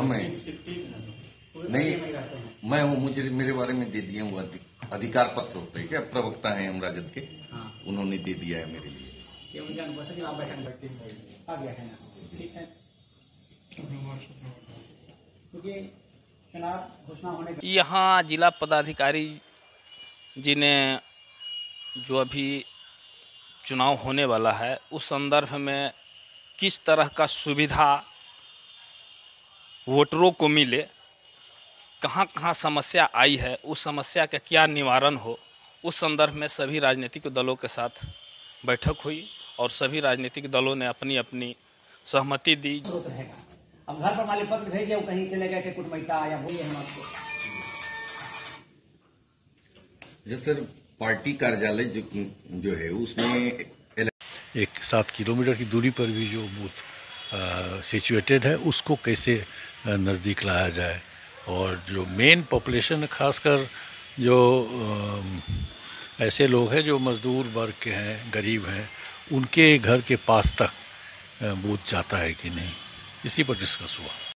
हाँ मैं नहीं मैं हूँ। मुझे मेरे बारे में दे दिए वो अधिकार पत्र होते हैं क्या? प्रवक्ता हैं हम राजद के। हाँ। उन्होंने दे दिया है मेरे लिए। कि उनके अनुपस्थित में आप बैठक आ गया ना। ठीक क्योंकि चुनाव घोषणा होने के यहाँ जिला पदाधिकारी जी ने जो अभी चुनाव होने वाला है उस संदर्भ में किस तरह का सुविधा वोटरों को मिले कहाँ कहाँ समस्या आई है उस समस्या का क्या निवारण हो उस संदर्भ में सभी राजनीतिक दलों के साथ बैठक हुई और सभी राजनीतिक दलों ने अपनी अपनी सहमति दी। अब घर पर मालिक पत्र भेजे वो कहीं चले गए थे कुटमैता या बोलिए हम आपको जैसे सर पार्टी कार्यालय जो जो है उसमें एक सात किलोमीटर की दूरी पर भी जो बूथ सिचुएटेड है, उसको कैसे नज़दीक लाया जाए? और जो मेन पॉपुलेशन खासकर जो ऐसे लोग हैं जो मजदूर वर्ग के हैं, गरीब हैं, उनके घर के पास तक बूथ जाता है कि नहीं? इसी पर डिस्कस हुआ।